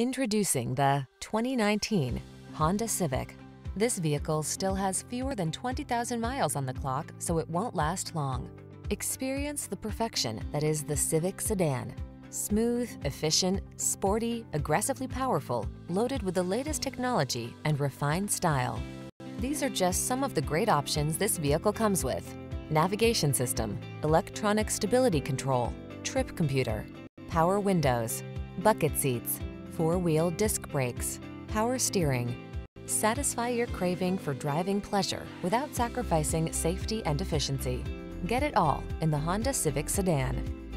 Introducing the 2019 Honda Civic. This vehicle still has fewer than 20,000 miles on the clock, so it won't last long. Experience the perfection that is the Civic sedan. Smooth, efficient, sporty, aggressively powerful, loaded with the latest technology and refined style. These are just some of the great options this vehicle comes with. Navigation system, electronic stability control, trip computer, power windows, bucket seats, four-wheel disc brakes, power steering. Satisfy your craving for driving pleasure without sacrificing safety and efficiency. Get it all in the Honda Civic Sedan.